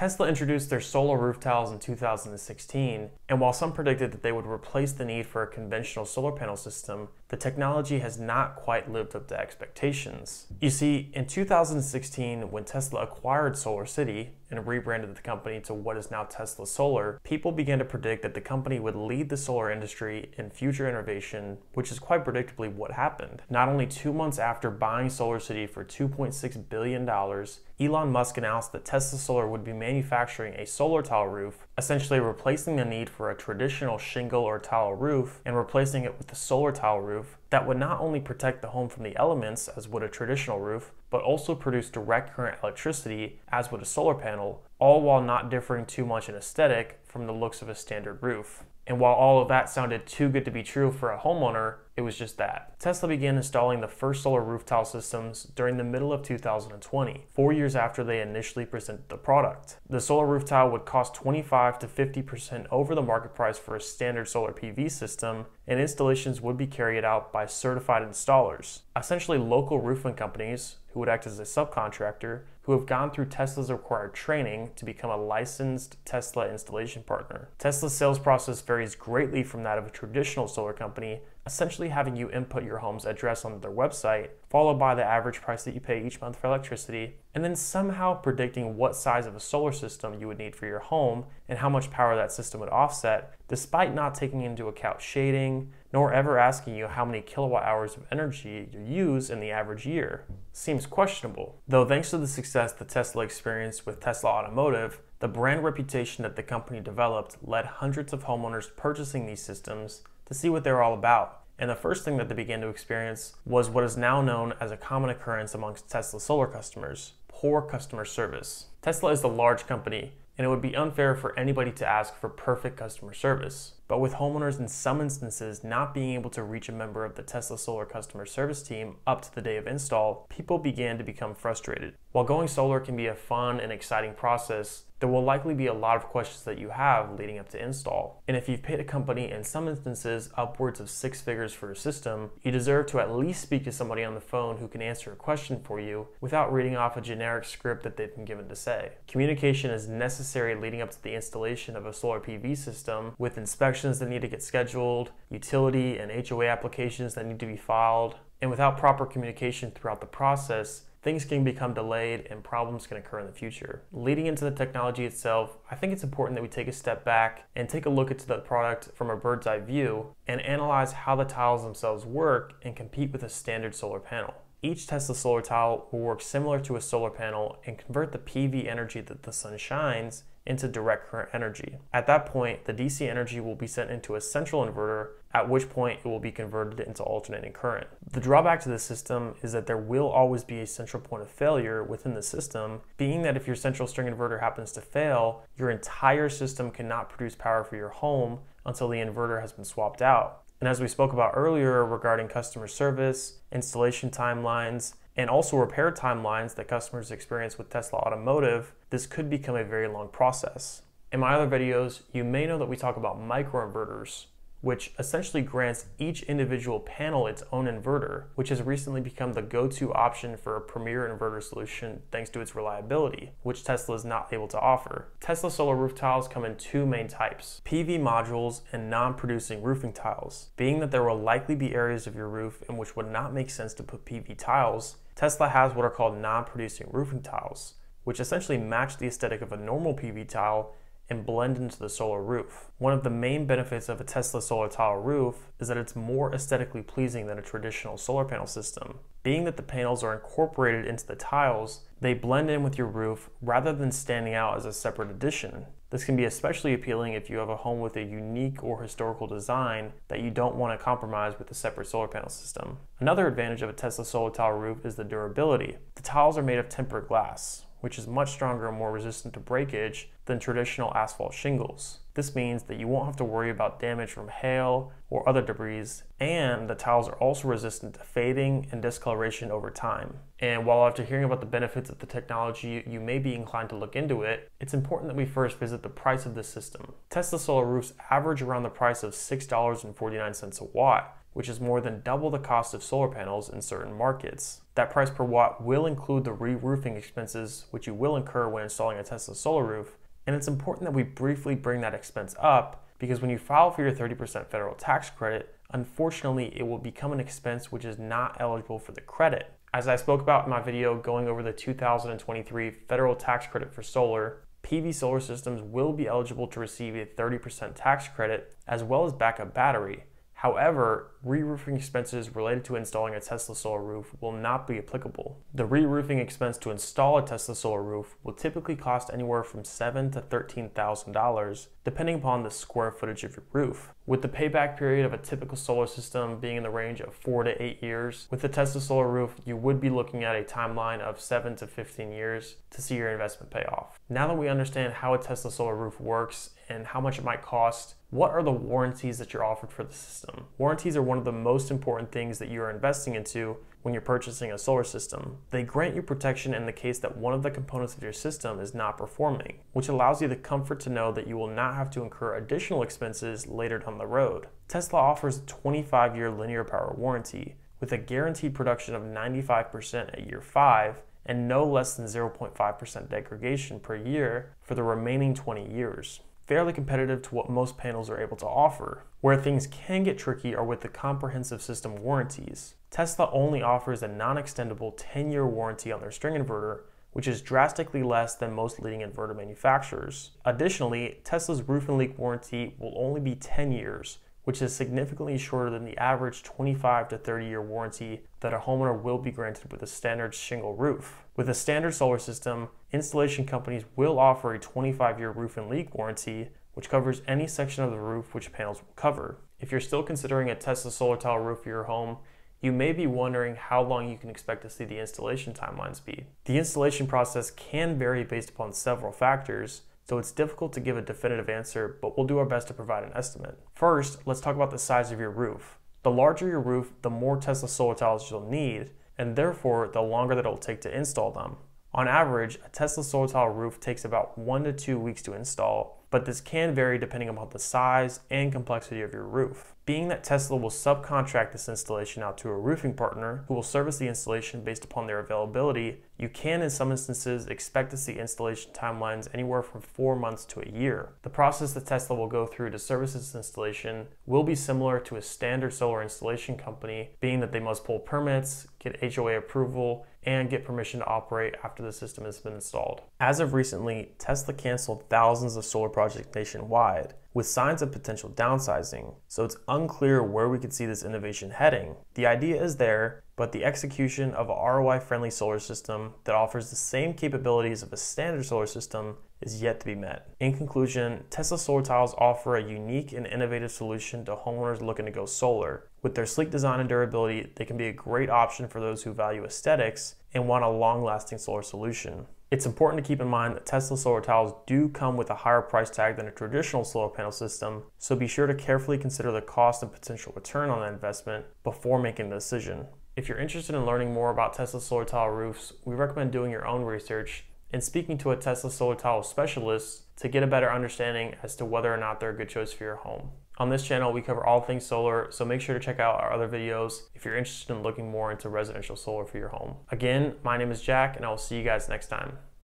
Tesla introduced their solar roof tiles in 2016, and while some predicted that they would replace the need for a conventional solar panel system, the technology has not quite lived up to expectations. You see, in 2016, when Tesla acquired SolarCity and rebranded the company to what is now Tesla Solar, people began to predict that the company would lead the solar industry in future innovation, which is quite predictably what happened. Not only two months after buying SolarCity for $2.6 billion, Elon Musk announced that Tesla Solar would be manufacturing a solar tile roof, essentially replacing the need for a traditional shingle or tile roof and replacing it with a solar tile roof that would not only protect the home from the elements as would a traditional roof, but also produce direct current electricity as would a solar panel, all while not differing too much in aesthetic from the looks of a standard roof. And while all of that sounded too good to be true for a homeowner, it was just that. Tesla began installing the first solar roof tile systems during the middle of 2020, four years after they initially presented the product. The solar roof tile would cost 25 to 50% over the market price for a standard solar PV system, and installations would be carried out by certified installers, essentially local roofing companies who would act as a subcontractor, who have gone through Tesla's required training to become a licensed Tesla installation partner. Tesla's sales process varies greatly from that of a traditional solar company, essentially having you input your home's address on their website, followed by the average price that you pay each month for electricity, and then somehow predicting what size of a solar system you would need for your home and how much power that system would offset, despite not taking into account shading, nor ever asking you how many kilowatt hours of energy you use in the average year. Seems questionable. Though thanks to the success that Tesla experienced with Tesla Automotive, the brand reputation that the company developed led hundreds of homeowners purchasing these systems to see what they're all about. And the first thing that they began to experience was what is now known as a common occurrence amongst Tesla solar customers poor customer service. Tesla is a large company, and it would be unfair for anybody to ask for perfect customer service. But with homeowners in some instances not being able to reach a member of the Tesla Solar customer service team up to the day of install, people began to become frustrated. While going solar can be a fun and exciting process, there will likely be a lot of questions that you have leading up to install. And if you've paid a company in some instances upwards of six figures for a system, you deserve to at least speak to somebody on the phone who can answer a question for you without reading off a generic script that they've been given to say. Communication is necessary leading up to the installation of a solar PV system with inspections that need to get scheduled, utility and HOA applications that need to be filed, and without proper communication throughout the process, things can become delayed and problems can occur in the future. Leading into the technology itself, I think it's important that we take a step back and take a look at the product from a bird's eye view and analyze how the tiles themselves work and compete with a standard solar panel. Each Tesla solar tile will work similar to a solar panel and convert the PV energy that the sun shines into direct current energy. At that point, the DC energy will be sent into a central inverter, at which point it will be converted into alternating current. The drawback to the system is that there will always be a central point of failure within the system, being that if your central string inverter happens to fail, your entire system cannot produce power for your home until the inverter has been swapped out. And as we spoke about earlier regarding customer service, installation timelines, and also repair timelines that customers experience with Tesla Automotive, this could become a very long process. In my other videos, you may know that we talk about microinverters, which essentially grants each individual panel its own inverter, which has recently become the go-to option for a premier inverter solution thanks to its reliability, which Tesla is not able to offer. Tesla solar roof tiles come in two main types, PV modules and non-producing roofing tiles. Being that there will likely be areas of your roof in which would not make sense to put PV tiles, Tesla has what are called non-producing roofing tiles, which essentially match the aesthetic of a normal PV tile and blend into the solar roof. One of the main benefits of a Tesla solar tile roof is that it's more aesthetically pleasing than a traditional solar panel system. Being that the panels are incorporated into the tiles, they blend in with your roof rather than standing out as a separate addition. This can be especially appealing if you have a home with a unique or historical design that you don't want to compromise with a separate solar panel system. Another advantage of a Tesla solar tile roof is the durability. The tiles are made of tempered glass, which is much stronger and more resistant to breakage than traditional asphalt shingles. This means that you won't have to worry about damage from hail or other debris, and the tiles are also resistant to fading and discoloration over time. And while after hearing about the benefits of the technology, you may be inclined to look into it, it's important that we first visit the price of the system. Tesla solar roofs average around the price of $6.49 a watt, which is more than double the cost of solar panels in certain markets. That price per watt will include the re-roofing expenses, which you will incur when installing a Tesla solar roof, and it's important that we briefly bring that expense up because when you file for your 30% federal tax credit, unfortunately, it will become an expense which is not eligible for the credit. As I spoke about in my video going over the 2023 federal tax credit for solar, PV solar systems will be eligible to receive a 30% tax credit as well as backup battery. However, re-roofing expenses related to installing a Tesla solar roof will not be applicable. The re-roofing expense to install a Tesla solar roof will typically cost anywhere from 7 to $13,000 depending upon the square footage of your roof. With the payback period of a typical solar system being in the range of 4 to 8 years, with the Tesla solar roof, you would be looking at a timeline of 7 to 15 years to see your investment pay off. Now that we understand how a Tesla solar roof works and how much it might cost, what are the warranties that you're offered for the system? Warranties are one of the most important things that you are investing into when you're purchasing a solar system. They grant you protection in the case that one of the components of your system is not performing, which allows you the comfort to know that you will not have to incur additional expenses later down the road. Tesla offers a 25 year linear power warranty with a guaranteed production of 95% at year 5 and no less than 0.5% degradation per year for the remaining 20 years fairly competitive to what most panels are able to offer. Where things can get tricky are with the comprehensive system warranties. Tesla only offers a non-extendable 10-year warranty on their string inverter, which is drastically less than most leading inverter manufacturers. Additionally, Tesla's roof and leak warranty will only be 10 years, which is significantly shorter than the average 25 to 30 year warranty that a homeowner will be granted with a standard shingle roof. With a standard solar system, installation companies will offer a 25 year roof and leak warranty, which covers any section of the roof which panels will cover. If you're still considering a Tesla solar tile roof for your home, you may be wondering how long you can expect to see the installation timelines be. The installation process can vary based upon several factors, so it's difficult to give a definitive answer, but we'll do our best to provide an estimate. First, let's talk about the size of your roof. The larger your roof, the more Tesla solar tiles you'll need, and therefore the longer that it'll take to install them. On average, a Tesla solar tile roof takes about one to two weeks to install, but this can vary depending upon the size and complexity of your roof. Being that Tesla will subcontract this installation out to a roofing partner who will service the installation based upon their availability, you can in some instances expect to see installation timelines anywhere from four months to a year. The process that Tesla will go through to service this installation will be similar to a standard solar installation company, being that they must pull permits, get HOA approval, and get permission to operate after the system has been installed. As of recently, Tesla canceled thousands of solar projects nationwide, with signs of potential downsizing, so it's unclear where we could see this innovation heading. The idea is there, but the execution of a ROI friendly solar system that offers the same capabilities of a standard solar system is yet to be met. In conclusion, Tesla solar tiles offer a unique and innovative solution to homeowners looking to go solar. With their sleek design and durability, they can be a great option for those who value aesthetics and want a long lasting solar solution. It's important to keep in mind that Tesla solar tiles do come with a higher price tag than a traditional solar panel system, so be sure to carefully consider the cost and potential return on that investment before making the decision. If you're interested in learning more about Tesla solar tile roofs, we recommend doing your own research and speaking to a Tesla solar tile specialist to get a better understanding as to whether or not they're a good choice for your home. On this channel, we cover all things solar, so make sure to check out our other videos if you're interested in looking more into residential solar for your home. Again, my name is Jack, and I will see you guys next time.